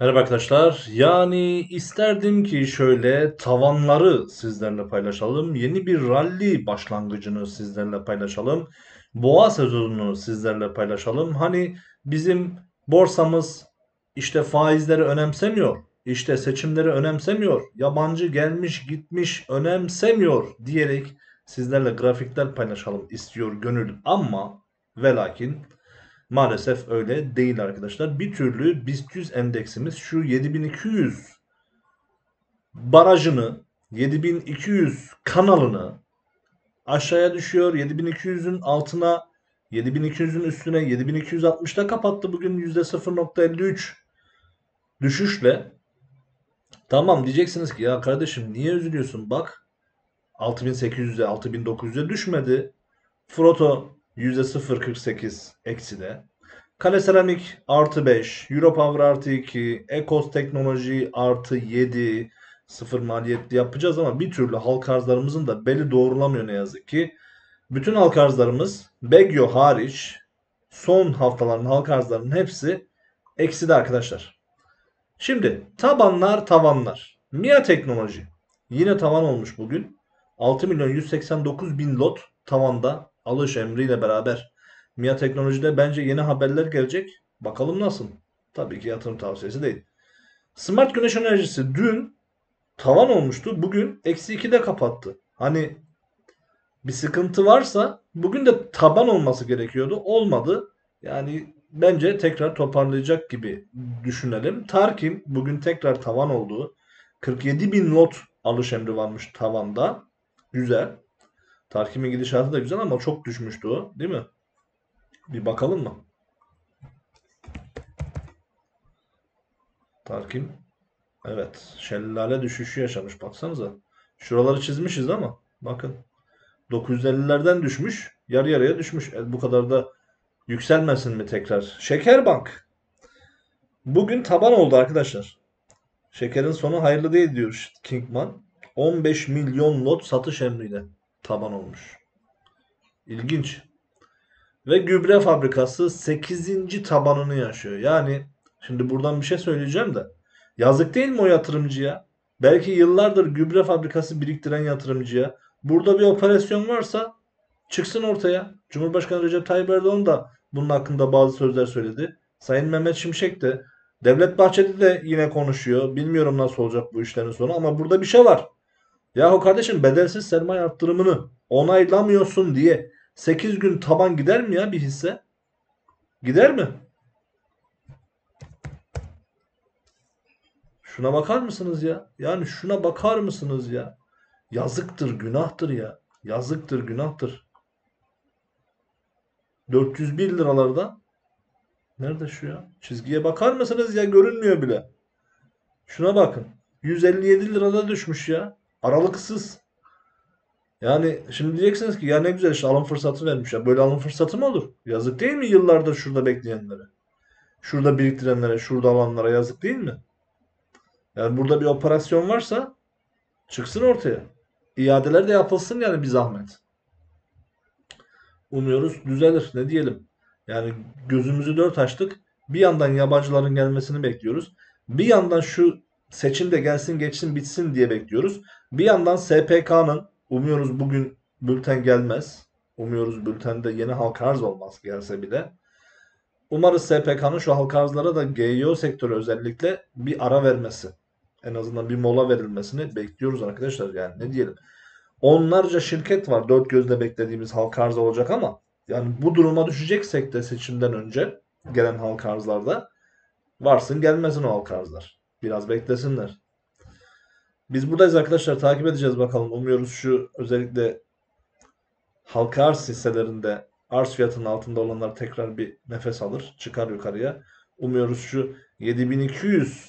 Merhaba arkadaşlar. Yani isterdim ki şöyle tavanları sizlerle paylaşalım. Yeni bir rally başlangıcını sizlerle paylaşalım. Boğa sezonunu sizlerle paylaşalım. Hani bizim borsamız işte faizleri önemsemiyor. işte seçimleri önemsemiyor. Yabancı gelmiş gitmiş önemsemiyor diyerek sizlerle grafikler paylaşalım istiyor gönül. Ama ve lakin Maalesef öyle değil arkadaşlar. Bir türlü BIST 100 endeksimiz şu 7200 barajını 7200 kanalını aşağıya düşüyor. 7200'ün altına 7200'ün üstüne 7260'da kapattı bugün %0.53 düşüşle. Tamam diyeceksiniz ki ya kardeşim niye üzülüyorsun bak 6800'e 6900'e düşmedi. Froto %0.48 eksi de. Kale Seramik artı 5, Europower artı 2, Ekos Teknoloji artı 7, sıfır maliyetli yapacağız ama bir türlü halk arzlarımızın da beli doğrulamıyor ne yazık ki. Bütün halk arzlarımız Begyo hariç son haftaların halk arzlarının hepsi ekside arkadaşlar. Şimdi tabanlar tavanlar. MIA Teknoloji yine tavan olmuş bugün. 6 milyon 189 bin lot tavanda alış emriyle beraber MIA Teknoloji'de bence yeni haberler gelecek. Bakalım nasıl? Tabii ki yatırım tavsiyesi değil. Smart Güneş Enerjisi dün tavan olmuştu. Bugün eksi 2'de kapattı. Hani bir sıkıntı varsa bugün de taban olması gerekiyordu. Olmadı. Yani bence tekrar toparlayacak gibi düşünelim. Tarkim bugün tekrar tavan oldu. 47 bin lot alış emri varmış tavanda. Güzel. Tarkim'in gidişatı da güzel ama çok düşmüştü o. Değil mi? Bir bakalım mı? Tarkim. Evet. Şelale düşüşü yaşamış. Baksanıza. Şuraları çizmişiz ama. Bakın. 950'lerden düşmüş. Yarı yarıya düşmüş. E, bu kadar da yükselmesin mi tekrar? Şekerbank. Bugün taban oldu arkadaşlar. Şekerin sonu hayırlı değil diyor Kingman. 15 milyon lot satış emriyle taban olmuş. İlginç. Ve gübre fabrikası 8. tabanını yaşıyor. Yani şimdi buradan bir şey söyleyeceğim de. Yazık değil mi o yatırımcıya? Belki yıllardır gübre fabrikası biriktiren yatırımcıya. Burada bir operasyon varsa çıksın ortaya. Cumhurbaşkanı Recep Tayyip Erdoğan da bunun hakkında bazı sözler söyledi. Sayın Mehmet Şimşek de Devlet Bahçeli de yine konuşuyor. Bilmiyorum nasıl olacak bu işlerin sonu ama burada bir şey var. Yahu kardeşim bedelsiz sermaye arttırımını onaylamıyorsun diye 8 gün taban gider mi ya bir hisse? Gider mi? Şuna bakar mısınız ya? Yani şuna bakar mısınız ya? Yazıktır, günahtır ya. Yazıktır, günahtır. 401 liralarda. Nerede şu ya? Çizgiye bakar mısınız ya? Görünmüyor bile. Şuna bakın. 157 lirada düşmüş ya. Aralıksız. Yani şimdi diyeceksiniz ki ya ne güzel işte alım fırsatı vermiş ya. Böyle alım fırsatı mı olur? Yazık değil mi yıllardır şurada bekleyenlere? Şurada biriktirenlere, şurada alanlara yazık değil mi? Yani burada bir operasyon varsa çıksın ortaya. İadeler de yapılsın yani bir zahmet. Umuyoruz düzelir. Ne diyelim? Yani gözümüzü dört açtık. Bir yandan yabancıların gelmesini bekliyoruz. Bir yandan şu seçim de gelsin geçsin bitsin diye bekliyoruz. Bir yandan SPK'nın umuyoruz bugün bülten gelmez. Umuyoruz bültende yeni halka arz olmaz gelse bile. Umarız SPK'nın şu halka arzlara da GEO sektörü özellikle bir ara vermesi. En azından bir mola verilmesini bekliyoruz arkadaşlar yani ne diyelim. Onlarca şirket var dört gözle beklediğimiz halka arz olacak ama yani bu duruma düşeceksek de seçimden önce gelen halka arzlarda varsın gelmesin o halka arzlar. Biraz beklesinler. Biz buradayız arkadaşlar. Takip edeceğiz bakalım. Umuyoruz şu özellikle halka arz hisselerinde arz fiyatının altında olanlar tekrar bir nefes alır. Çıkar yukarıya. Umuyoruz şu 7200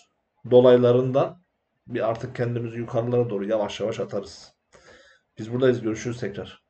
dolaylarından bir artık kendimizi yukarılara doğru yavaş yavaş atarız. Biz buradayız. Görüşürüz tekrar.